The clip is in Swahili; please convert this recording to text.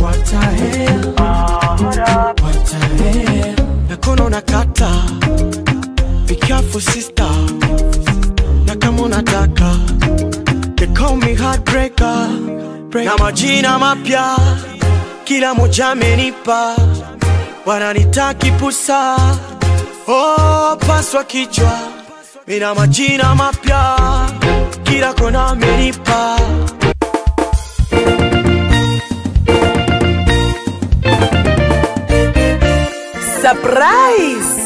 what the hell? What the hell? Nakono nakata. Be careful, sister. Na kama unataka. They call me heartbreaker na majina mapya kila moja amenipa, wananitaki pusa oh, paswa kichwa, mina majina mapya kila kona amenipa surpresa prize.